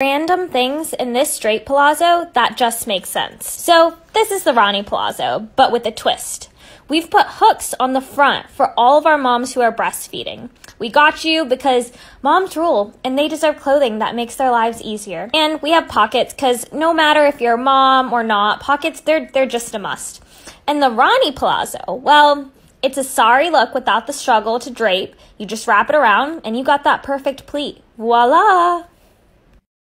random things in this straight palazzo that just make sense. So this is the Ronnie palazzo, but with a twist. We've put hooks on the front for all of our moms who are breastfeeding. We got you because moms rule and they deserve clothing that makes their lives easier. And we have pockets because no matter if you're a mom or not, pockets, they're, they're just a must. And the Ronnie palazzo, well, it's a saree look without the struggle to drape. You just wrap it around and you got that perfect pleat. Voila!